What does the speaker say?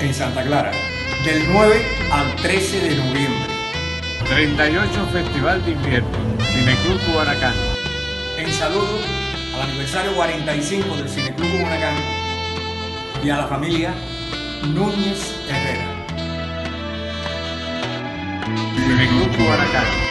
en Santa Clara, del 9 al 13 de noviembre. 38 Festival de Invierno, Cineclub Guaracán. En saludo al aniversario 45 del Cineclub Guaracán y a la familia Núñez Herrera. Cineclub Guaracán.